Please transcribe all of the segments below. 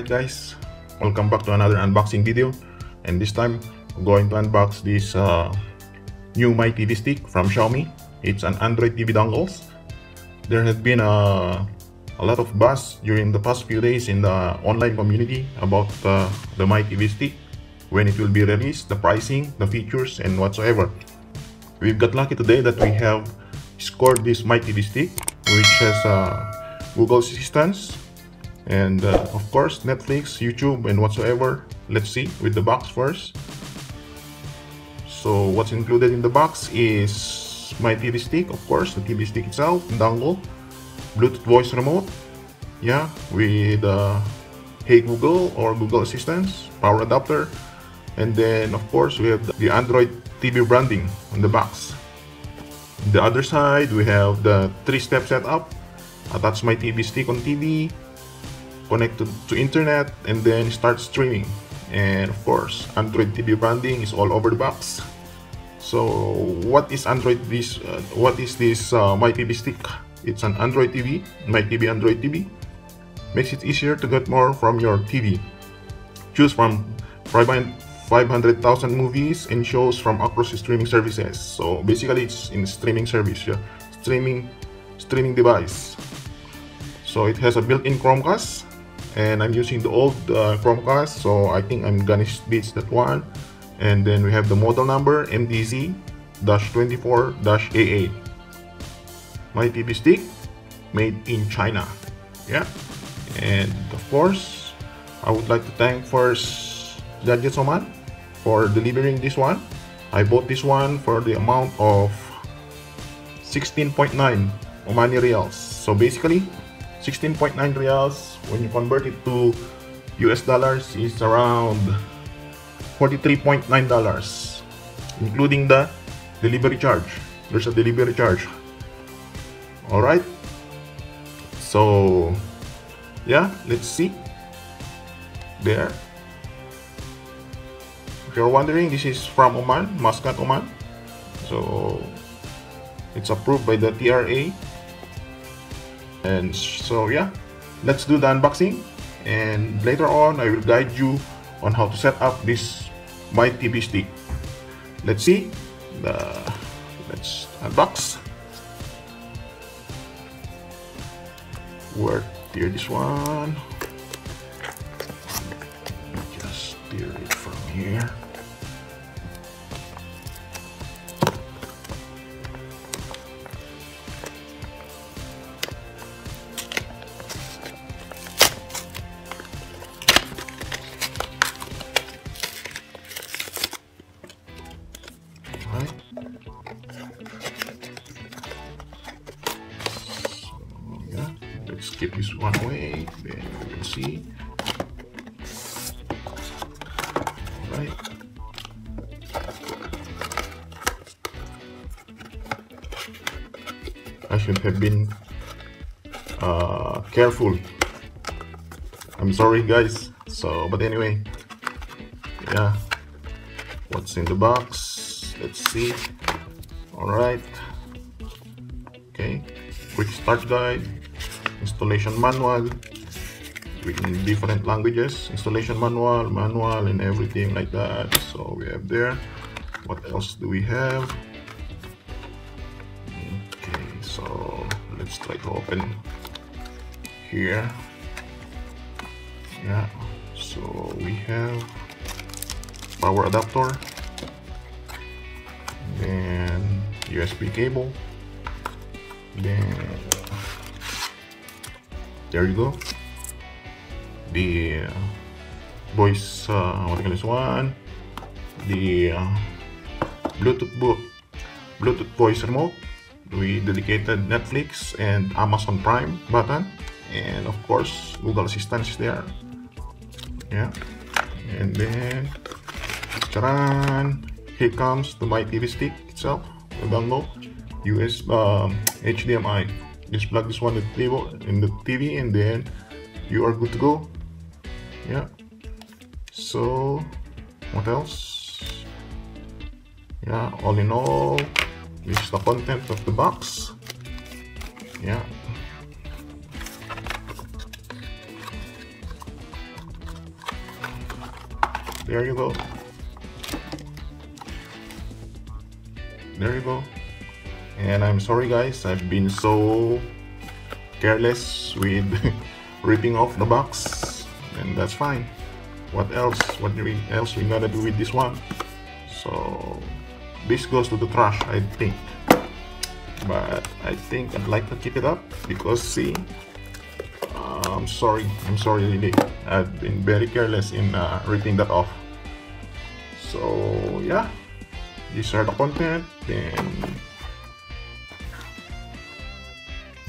Alright guys, welcome back to another unboxing video and this time I'm going to unbox this uh, new Mi TV stick from Xiaomi. It's an Android TV dongles. There has been a, a lot of buzz during the past few days in the online community about uh, the Mi TV stick, when it will be released, the pricing, the features and whatsoever. We've got lucky today that we have scored this Mi TV stick which has uh, Google Assistance and uh, of course Netflix, YouTube and whatsoever. Let's see with the box first. So what's included in the box is Mi TV stick, of course, the TV stick itself, dongle, Bluetooth voice remote, yeah, with uh, Hey Google or Google Assistance, power adapter, and then of course we have the Android TV branding on the box. On the other side, we have the three-step setup. Attach Mi TV stick on TV, connect to, to internet, and then start streaming. And of course, Android TV branding is all over the box. So, what is Android this? Uh, what is this uh, Mi TV stick? It's an Android TV, Mi TV Android TV. Makes it easier to get more from your TV. Choose from 500,000 movies and shows from across streaming services. So basically, it's in streaming service, yeah, streaming, streaming device. So it has a built-in Chromecast, and I'm using the old uh, Chromecast, so I think I'm gonna ditch that one. And then we have the model number MDZ-24-AA. Mi TV stick, made in China. Yeah, and of course, I would like to thank first Gadget Oman for delivering this one. I bought this one for the amount of 16.9 Omani Rials. So basically, 16.9 Rials when you convert it to US dollars is around 43.9 dollars, including the delivery charge. There's a delivery charge. All right. So yeah, let's see. There. If you're wondering, this is from Oman, Muscat, Oman. So it's approved by the TRA. And so yeah, let's do the unboxing. And later on, I will guide you on how to set up this Mi TV stick. Let's see. The let's unbox. Where tear this one? Let's this one away, then we will see. Alright. I should have been uh, careful. I'm sorry guys. So, but anyway, yeah. What's in the box? Let's see. Alright. Okay. Quick start guide. Installation manual. In different languages. Installation manual, manual, and everything like that. So we have there. What else do we have? Okay, so let's try to open here. Yeah. So we have power adapter then USB cable then there you go. The uh, voice uh, this one. The uh, Bluetooth Bluetooth voice remote. We dedicated Netflix and Amazon Prime button. And of course Google Assistant is there. Yeah. And then charan. Here comes the Mi TV stick itself the dongle US um, HDMI just plug this one in the, table, in the TV and then you are good to go. Yeah. So what else? Yeah all in all this is the content of the box. Yeah. There you go. There you go. And I'm sorry guys, I've been so careless with ripping off the box and that's fine. What else? What we else we gotta do with this one? So this goes to the trash I think. But I think I'd like to keep it up because see I'm sorry, I'm sorry really. I've been very careless in uh, ripping that off. So yeah, these are the content. Then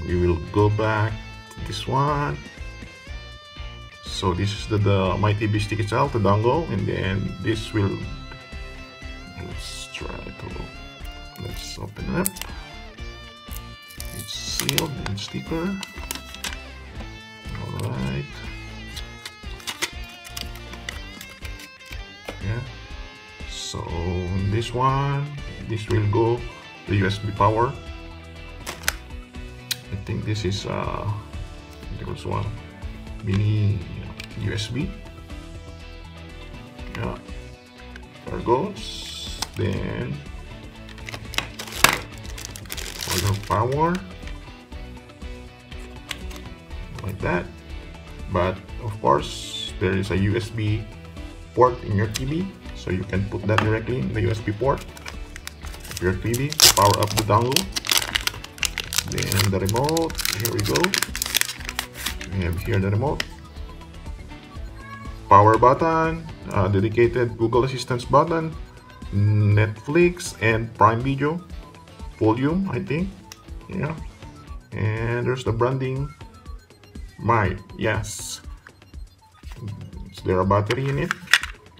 we will go back to this one. So this is the, the Mi TV stick itself, the dongle, and then this will. Let's try to. Let's open it up. It's sealed and sticker. Alright. Yeah. So this one, this will go the USB power. I think this is uh there was one mini USB. Yeah. There goes. Then for the power like that but of course there is a USB port in your TV so you can put that directly in the USB port of your TV to power up the dongle then the remote. Here we go. We have here the remote. Power button uh, dedicated Google Assistant button Netflix and Prime Video. Volume I think. Yeah. And there's the branding. My yes. Is there a battery in it?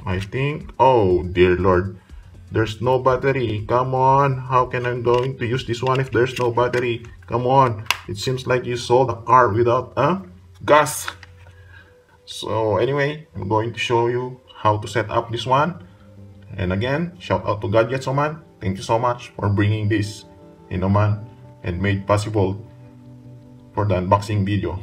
I think. Oh dear lord there's no battery. Come on how can I going to use this one if there's no battery? Come on it seems like you sold a car without a gas. So anyway I'm going to show you how to set up this one. And again shout out to Gadgets oh Oman thank you so much for bringing this in oh Oman and made possible for the unboxing video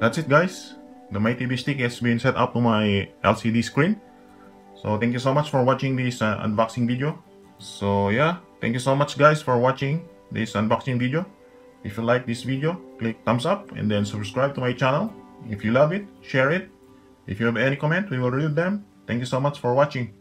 that's it guys. The TV stick has been set up to my LCD screen. So thank you so much for watching this uh, unboxing video. So yeah, thank you so much guys for watching this unboxing video. If you like this video, click thumbs up and then subscribe to my channel. If you love it, share it. If you have any comment, we will read them. Thank you so much for watching.